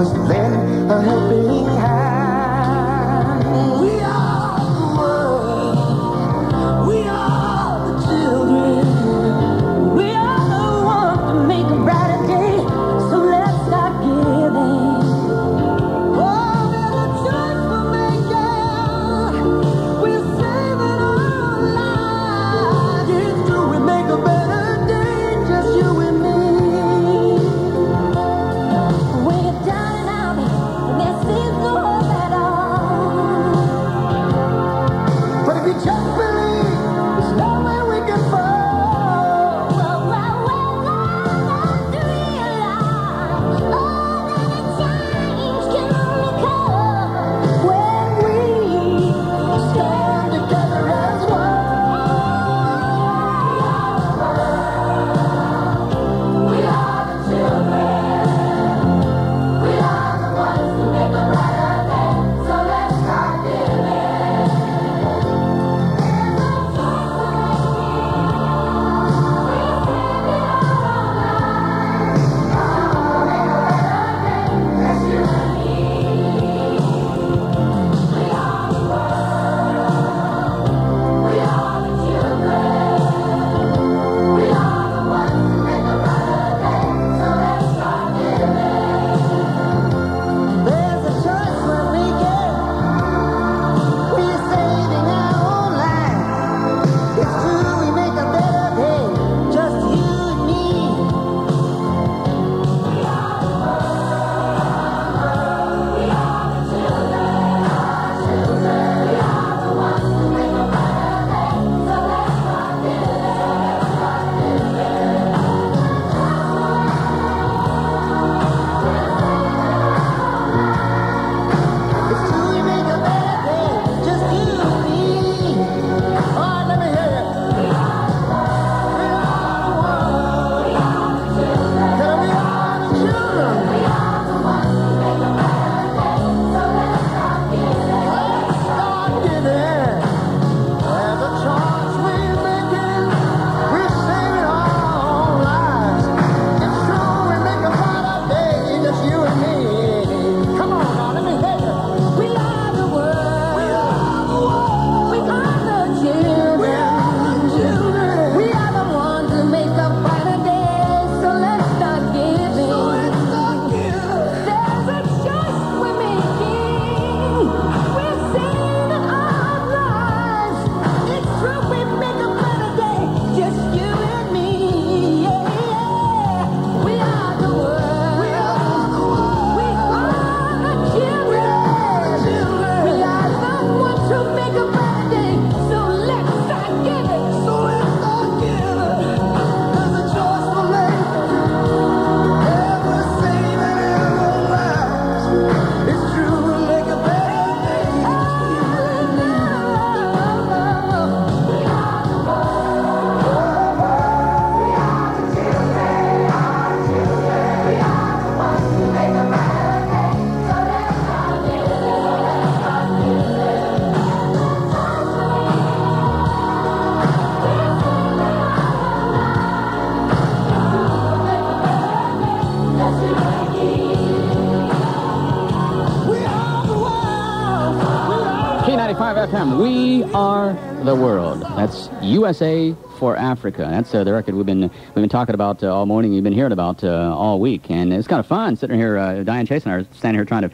was there. We are the world. That's USA for Africa. That's uh, the record we've been we've been talking about uh, all morning. We've been hearing about uh, all week, and it's kind of fun sitting here. Uh, Diane Chase and I are standing here trying to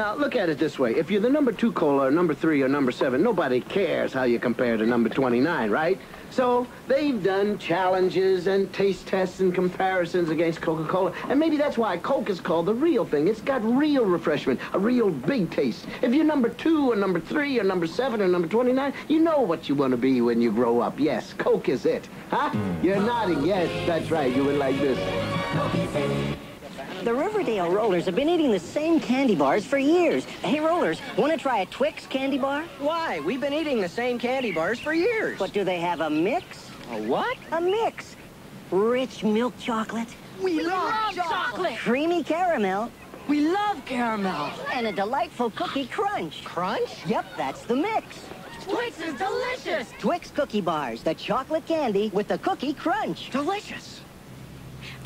Now, look at it this way. If you're the number two cola or number three or number seven, nobody cares how you compare to number 29, right? So they've done challenges and taste tests and comparisons against Coca-Cola. And maybe that's why Coke is called the real thing. It's got real refreshment, a real big taste. If you're number two or number three or number seven or number 29, you know what you want to be when you grow up. Yes, Coke is it. Huh? Mm. You're nodding. Yes, that's right. You went like this. The Riverdale Rollers have been eating the same candy bars for years. Hey, Rollers, want to try a Twix candy bar? Why? We've been eating the same candy bars for years. But do they have a mix? A what? A mix. Rich milk chocolate, We, love, chocolate. creamy caramel, We love caramel. and a delightful cookie crunch. Crunch? Yep, that's the mix. Twix is delicious. Twix cookie bars, the chocolate candy with the cookie crunch. Delicious.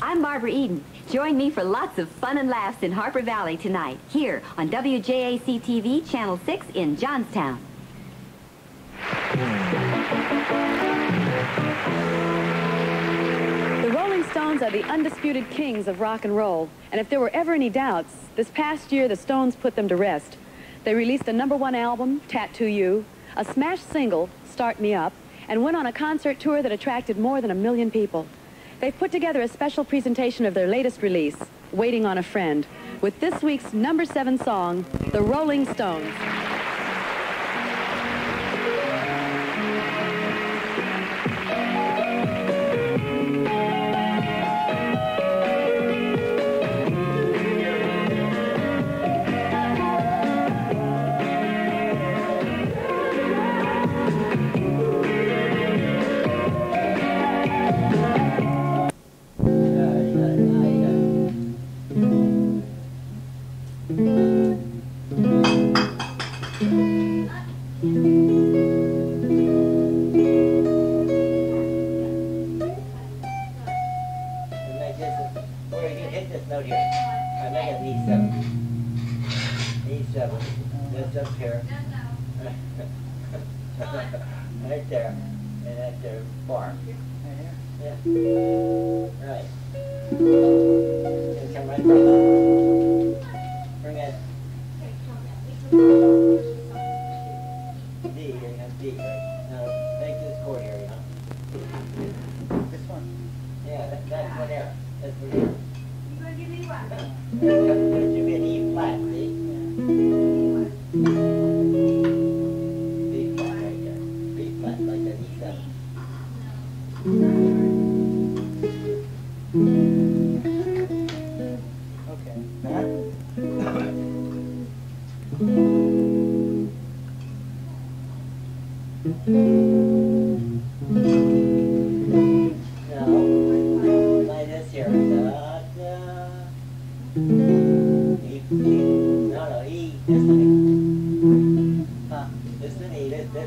I'm Barbara Eden. Join me for lots of fun and laughs in Harper Valley tonight, here on WJAC TV, Channel 6 in Johnstown. The Rolling Stones are the undisputed kings of rock and roll, and if there were ever any doubts, this past year the Stones put them to rest. They released a number one album, Tattoo You, a smash single, Start Me Up, and went on a concert tour that attracted more than a million people. They've put together a special presentation of their latest release, Waiting on a Friend, with this week's number seven song, The Rolling Stones.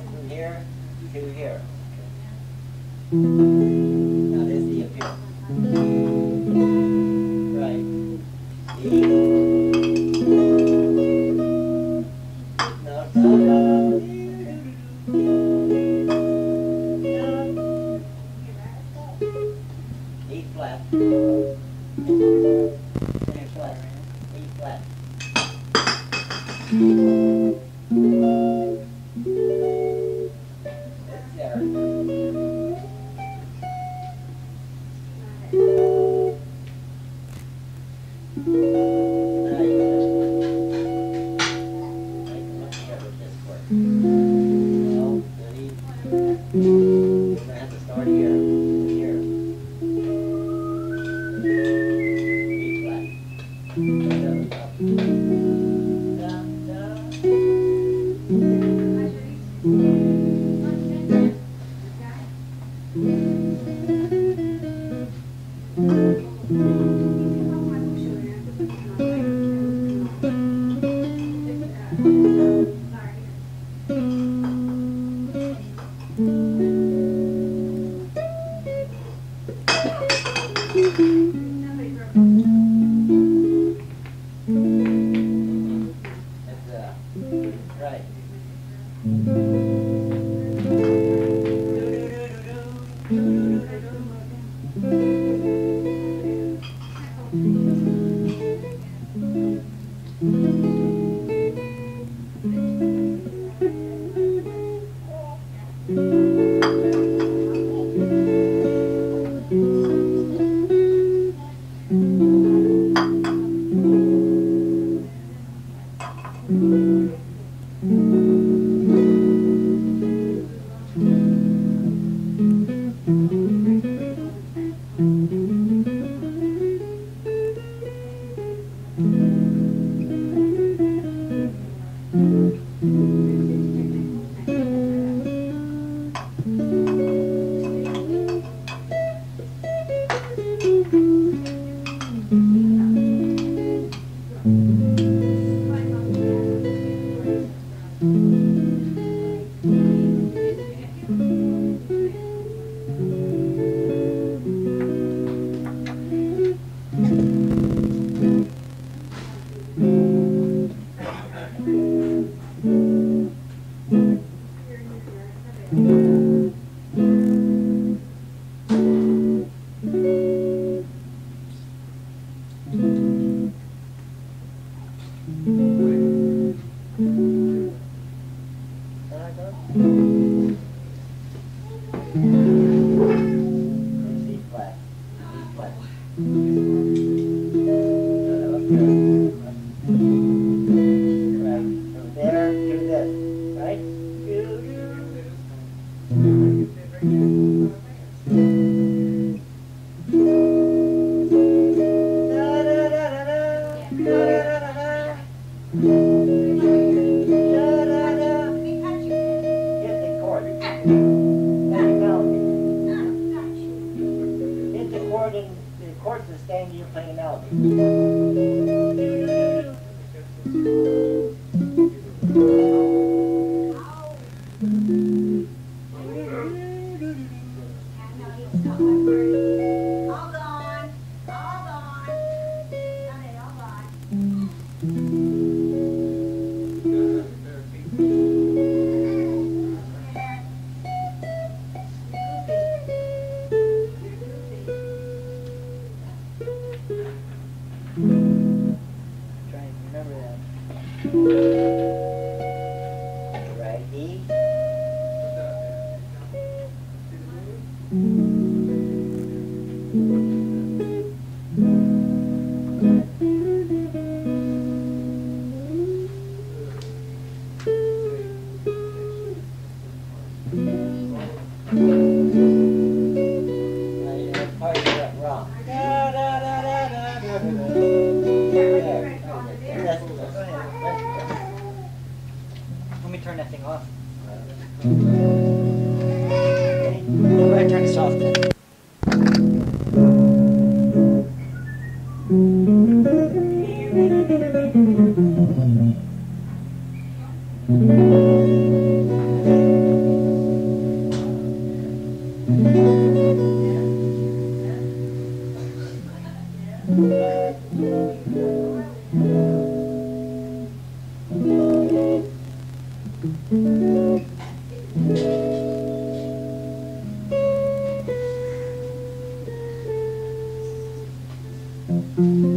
From here to here. Now melody. It's a chord and the chord is the you're playing a melody. Mm-hmm.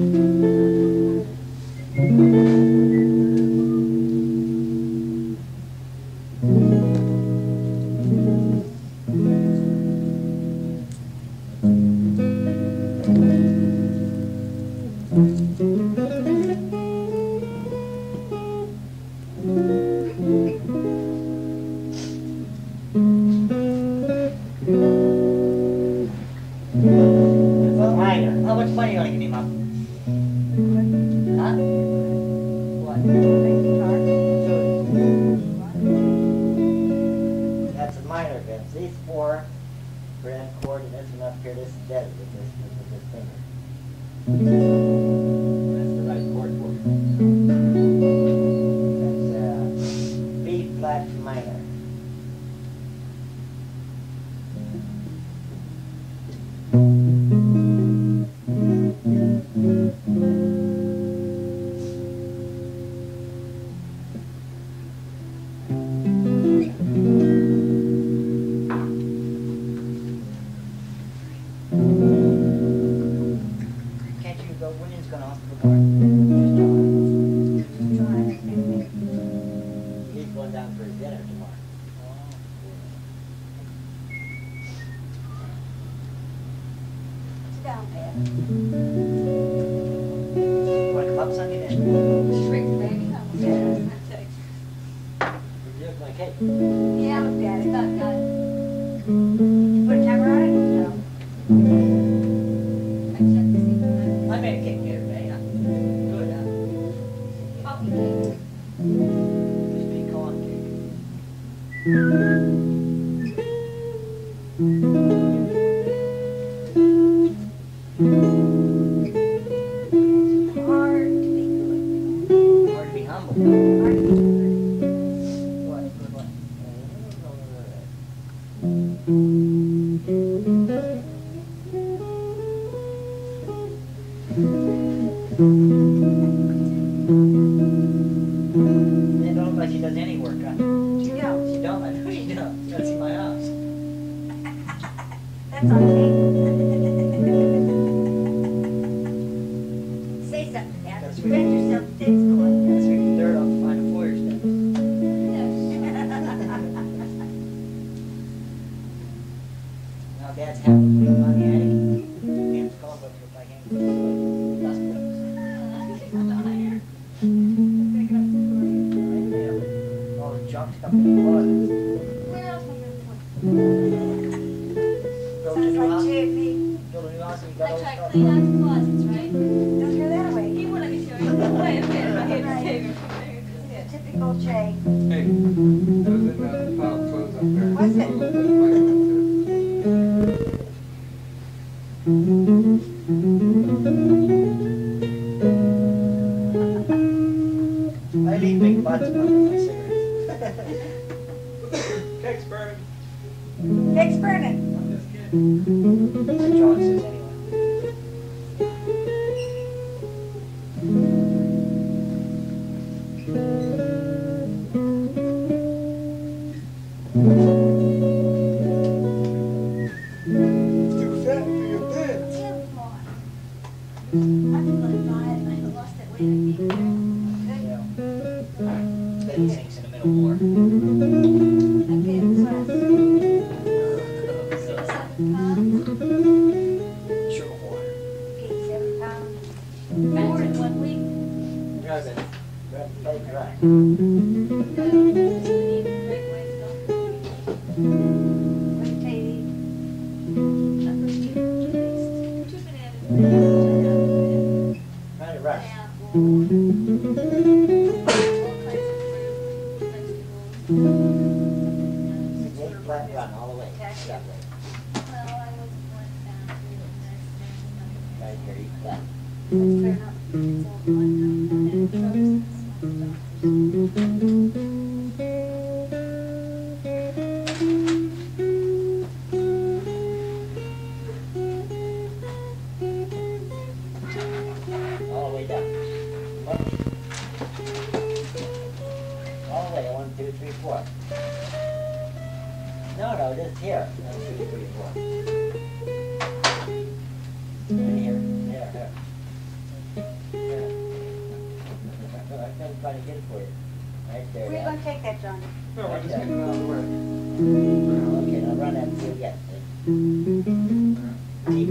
John says anything.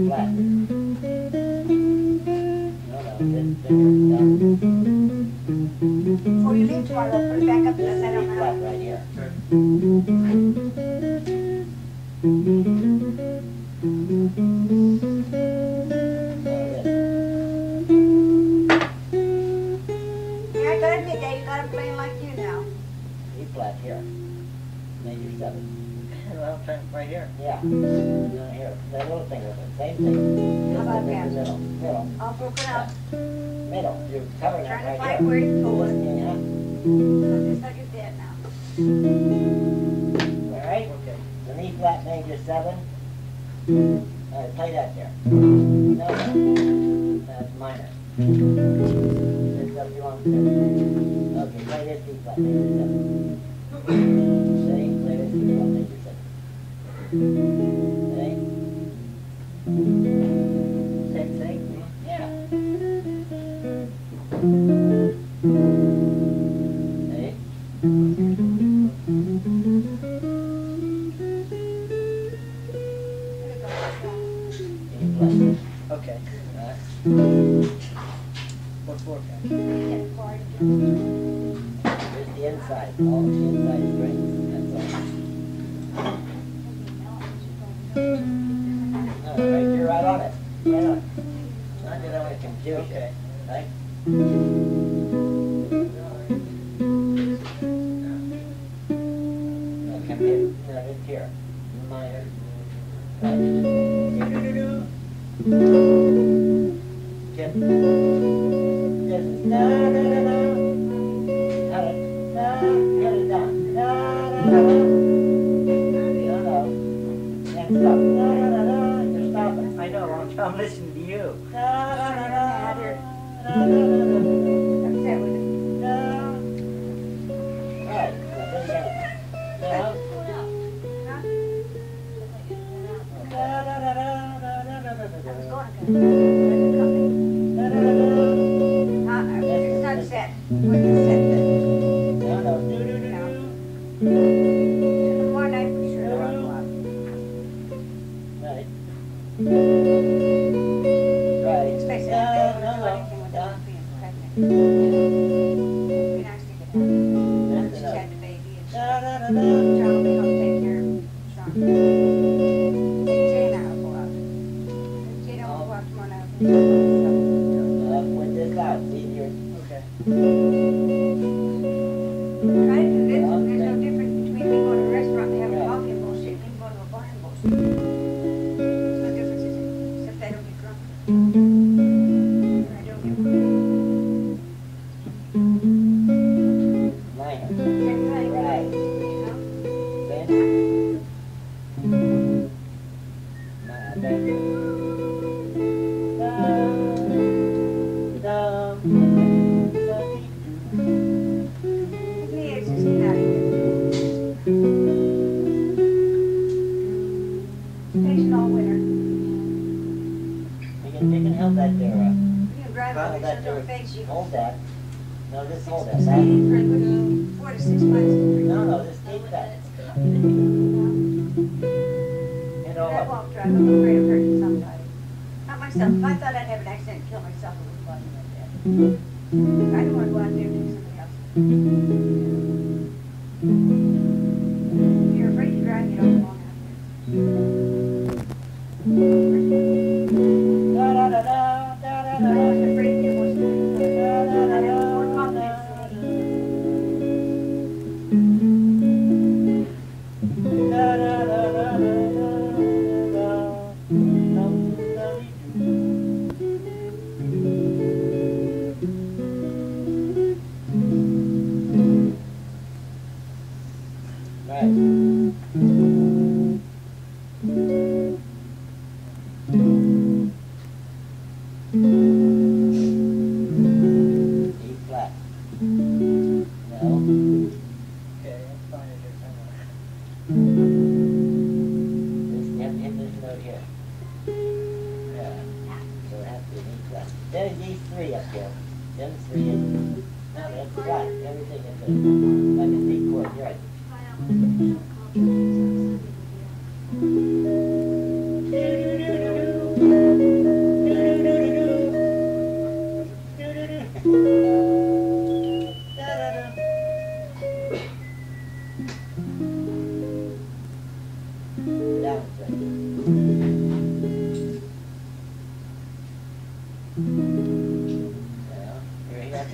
flat. Before you leave, tomorrow, put it back up because I don't have it right here. Okay. Same thing. How about that? Middle, middle. All broken up. Middle. You're covering Trying it right to find where you pull it. Yeah. That's how you did now. All right. Okay. The E flat major seven. All right, play that there. No, no. That's minor. This up you want to. Okay, play this E flat major seven. Same play this D flat major seven. Sexy. Yes. Yes. on the face, you Hold that. No, just hold that. No, no, just that. I won't drive. I'm afraid of hurting somebody. Not myself. If I thought I'd have an accident and kill myself, I would have that. I don't want to go out there and do somebody else. If you're afraid to drive, you don't belong out there.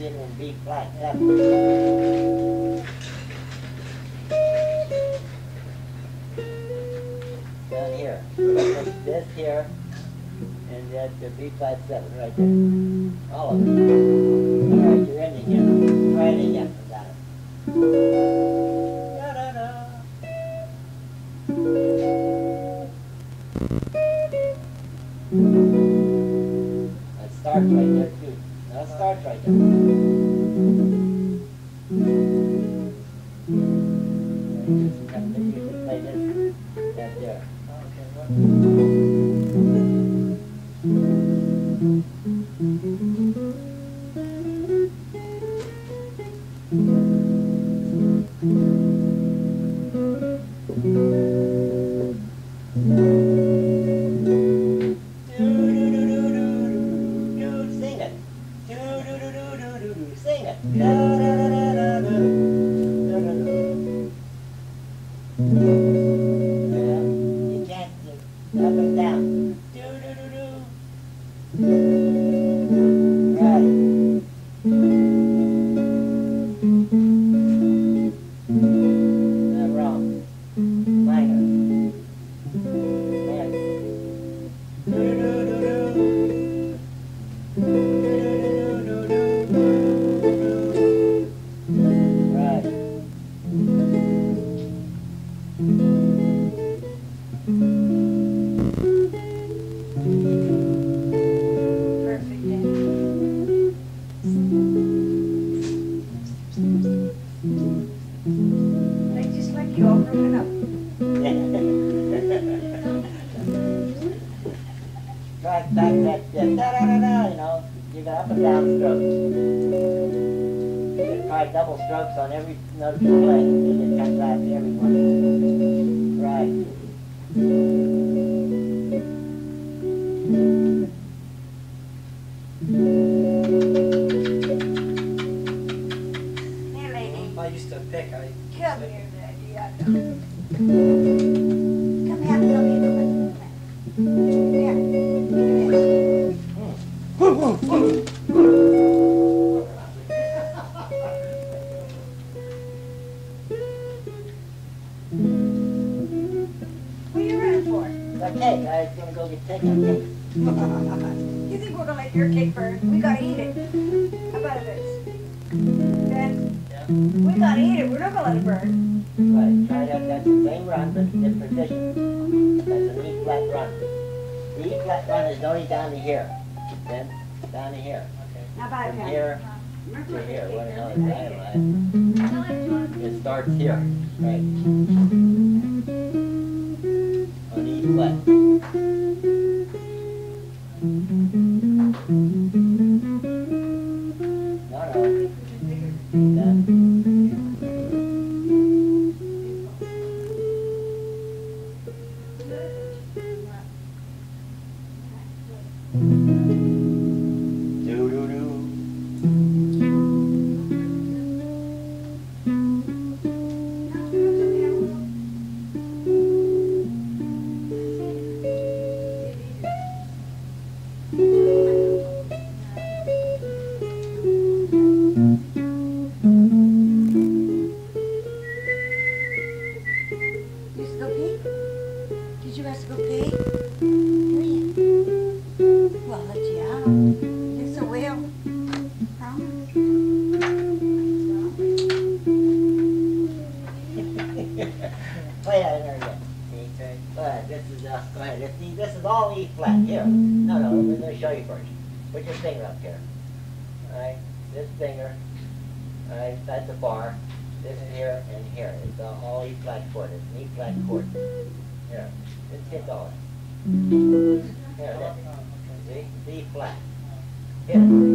it in B flat. Down here. This here, and that's the B flat seven right there. All of it. All right, you're ending here. Try it again. Got it. devil's drugs on every note you play, and it comes out to everyone. It's ten dollars. Mm-hmm. See? B flat. Mm-hmm.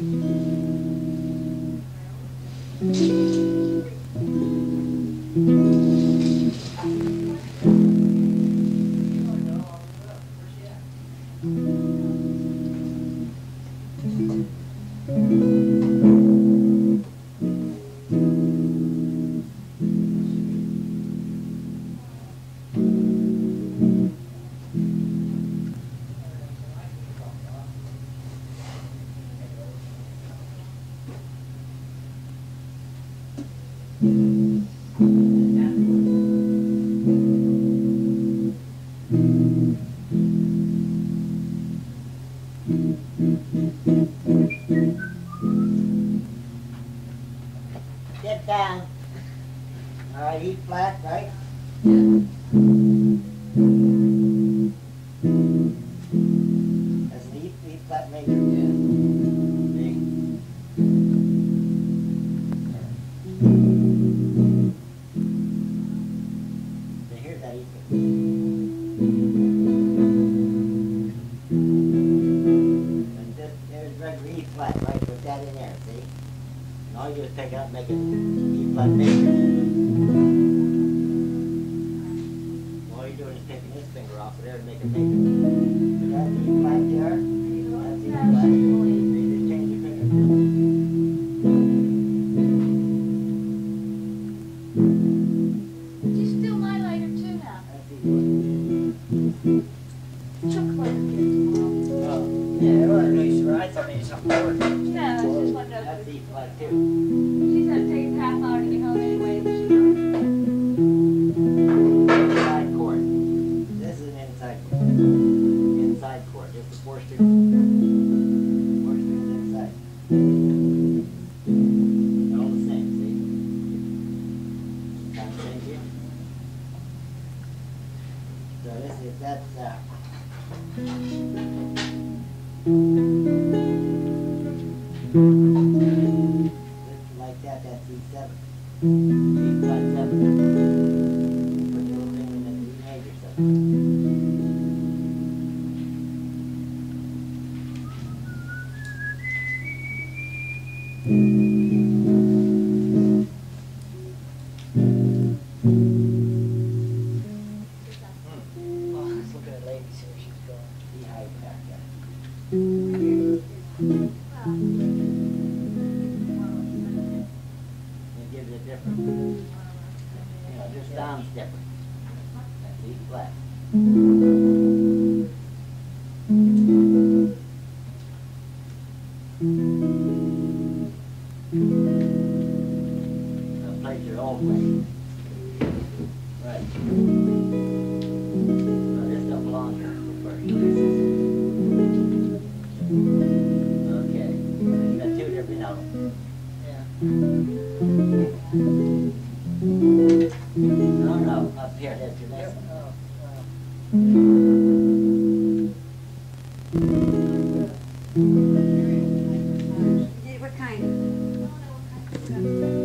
Mm-hmm. That's E flat too. They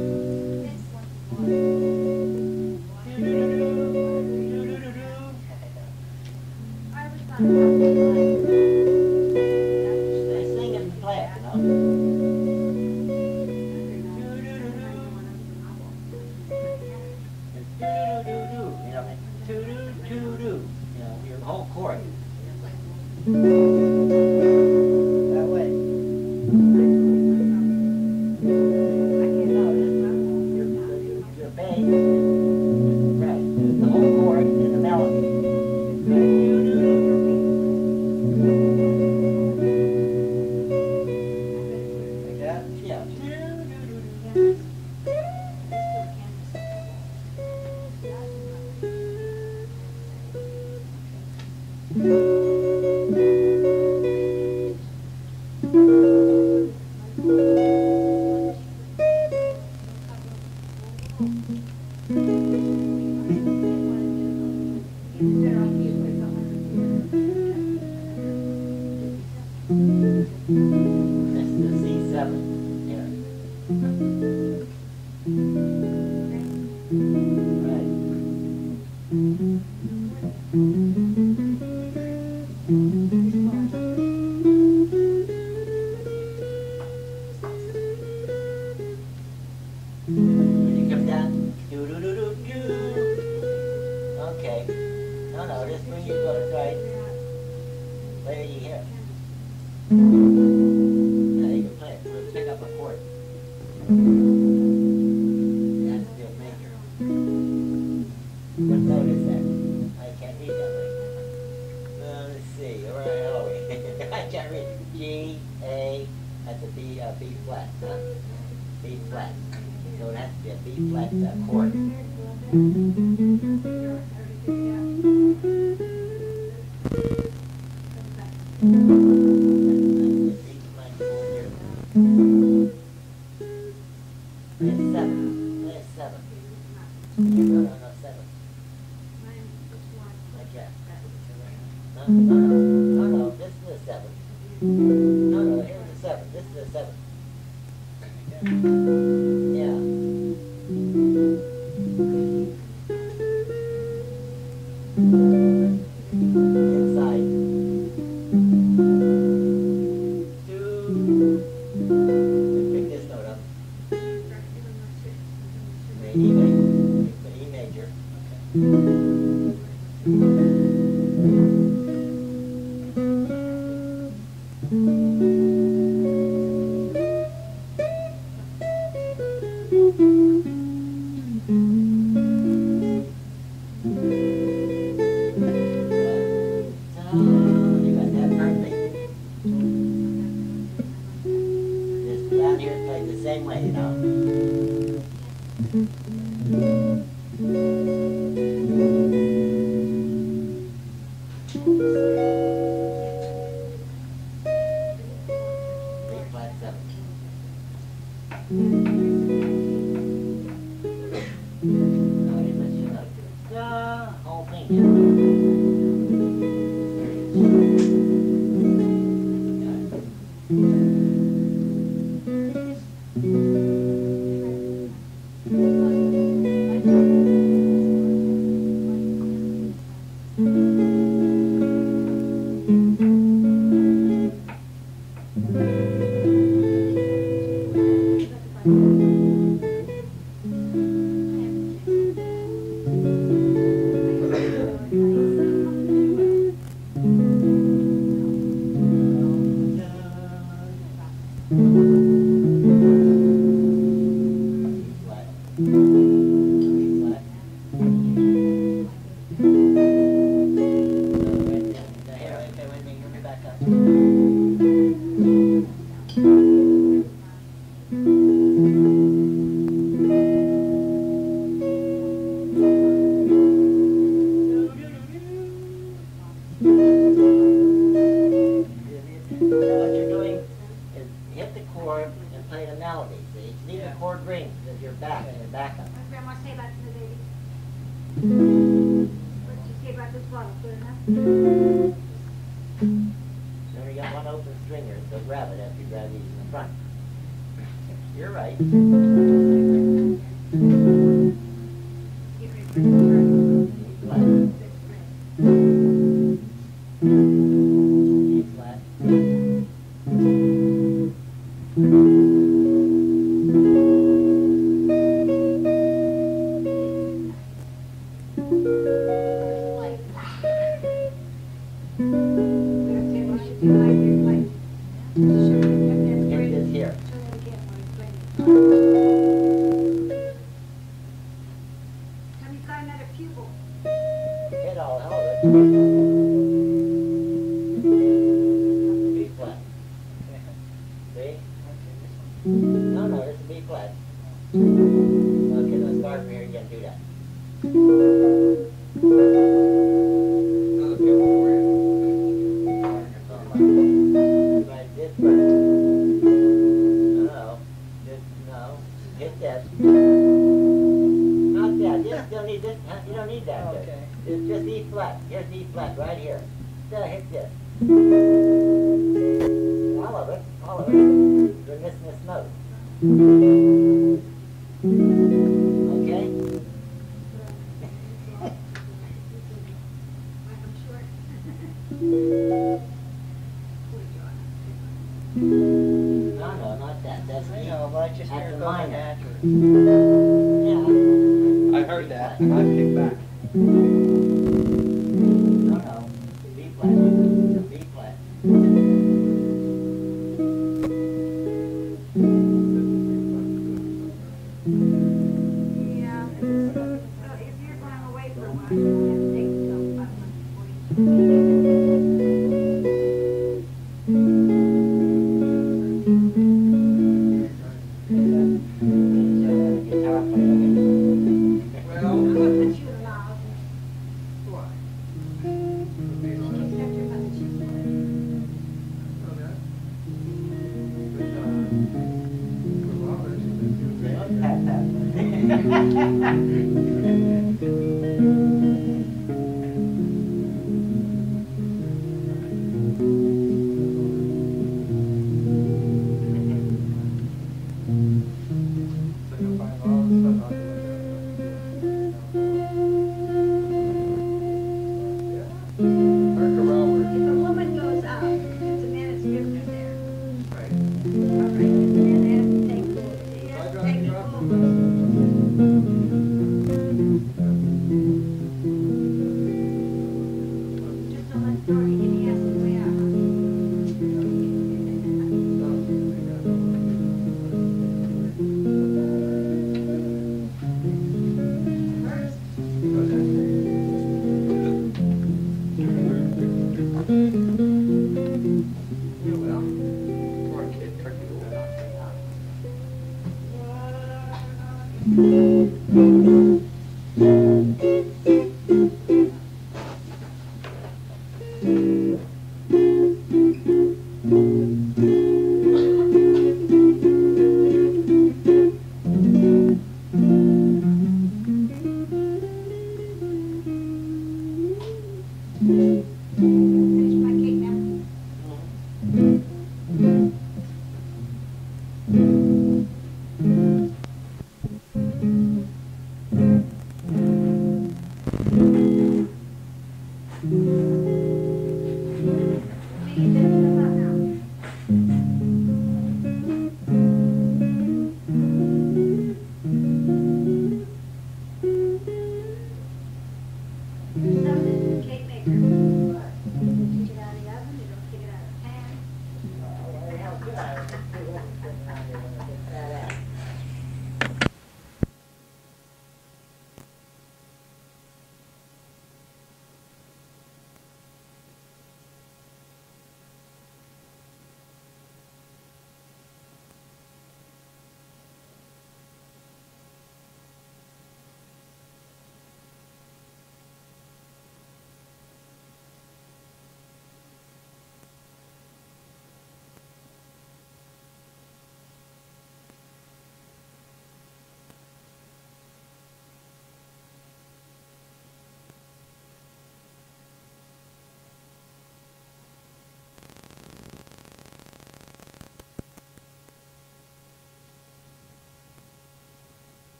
No, you missed your note. The whole thing.